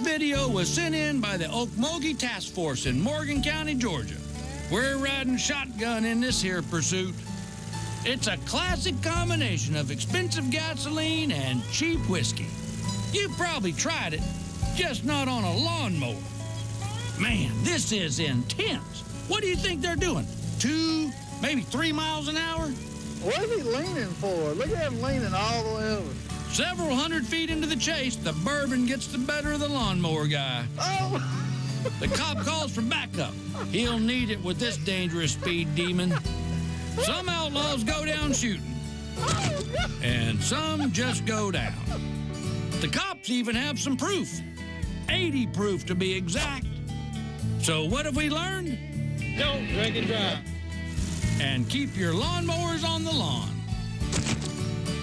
video was sent in by the Ocmulgee Task Force in Morgan County, Georgia. We're riding shotgun in this here pursuit. It's a classic combination of expensive gasoline and cheap whiskey. You've probably tried it, just not on a lawnmower. Man, this is intense. What do you think they're doing? Two, maybe three miles an hour? What is he leaning for? Look at him leaning all the way over. Several hundred feet into the chase, the bourbon gets the better of the lawnmower guy. Oh! The cop calls for backup. He'll need it with this dangerous speed demon. Some outlaws go down shooting, and some just go down. The cops even have some proof 80 proof to be exact. So, what have we learned? Don't drink and drive. And keep your lawnmowers on the lawn.